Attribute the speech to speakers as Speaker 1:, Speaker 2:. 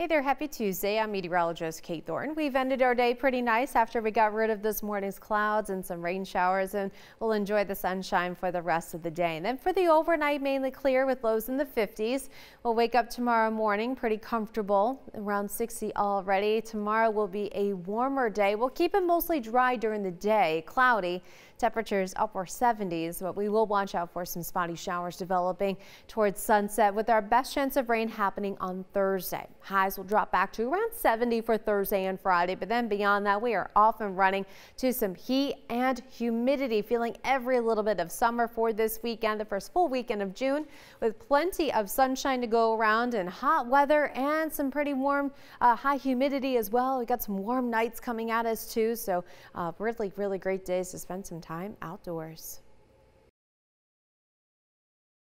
Speaker 1: Hey there, happy Tuesday. I'm meteorologist Kate Thornton. We've ended our day pretty nice after we got rid of this morning's clouds and some rain showers, and we'll enjoy the sunshine for the rest of the day. And then for the overnight, mainly clear with lows in the 50s. We'll wake up tomorrow morning pretty comfortable, around 60 already. Tomorrow will be a warmer day. We'll keep it mostly dry during the day, cloudy. Temperatures upper 70s, but we will watch out for some spotty showers developing towards sunset with our best chance of rain happening on Thursday. Highs will drop back to around 70 for Thursday and Friday, but then beyond that, we are off and running to some heat and humidity, feeling every little bit of summer for this weekend, the first full weekend of June, with plenty of sunshine to go around and hot weather and some pretty warm, uh, high humidity as well. We got some warm nights coming at us too, so uh, really, really great days to spend some time time outdoors.